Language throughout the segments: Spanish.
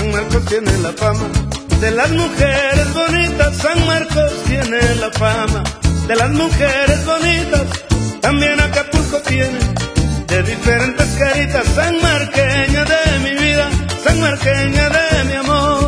San Marcos tiene la fama. De las mujeres bonitas, San Marcos tiene la fama. De las mujeres bonitas, también Acapulco tiene. De diferentes caritas, San Marqueña de mi vida, San Marqueña de mi amor.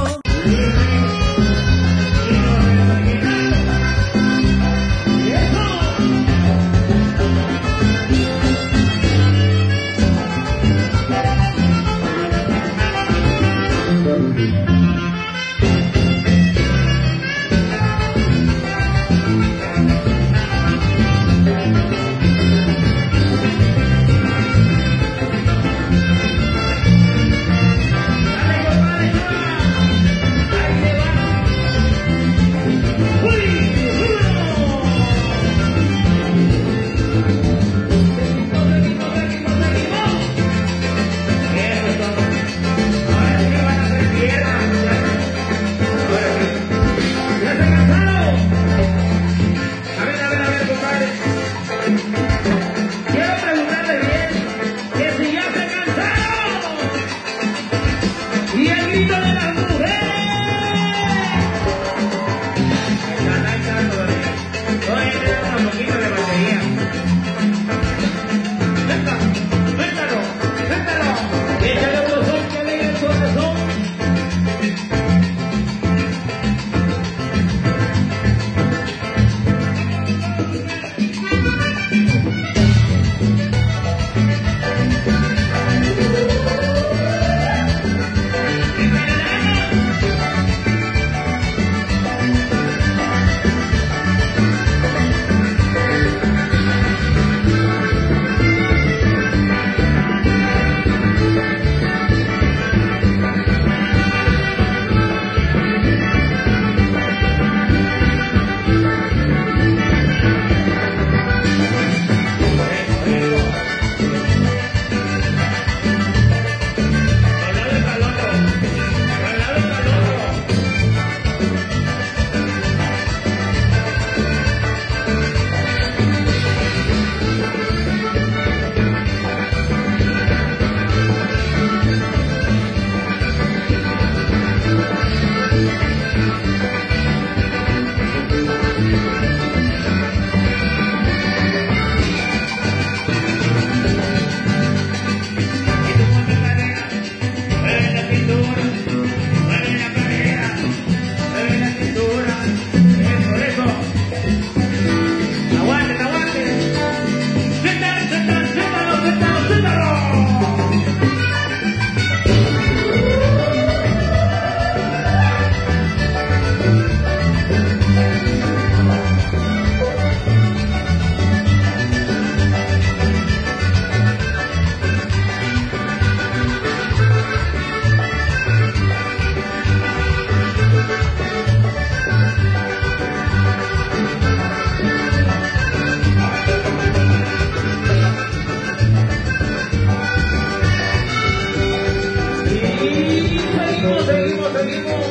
Seguimos,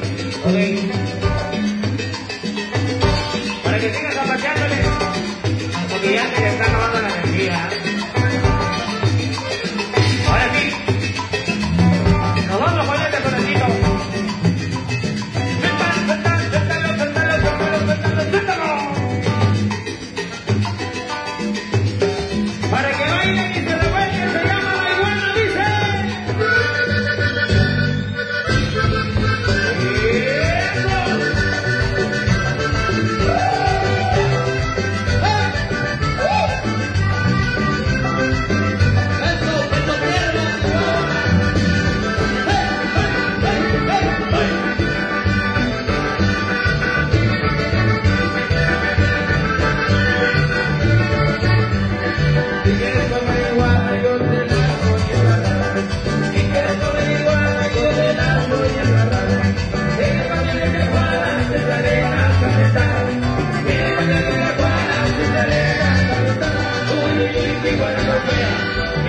seguimos. Ok. Para que sigas zapateándole, porque ya se le está acabando la energía.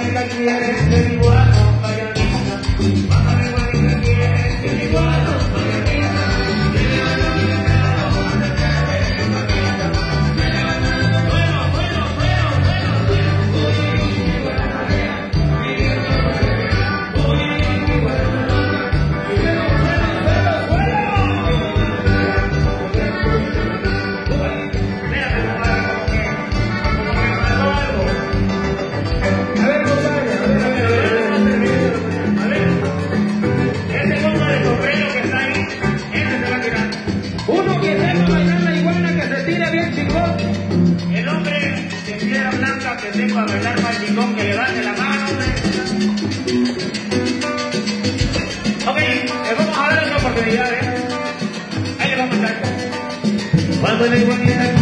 Gracias. Cuando la iguanita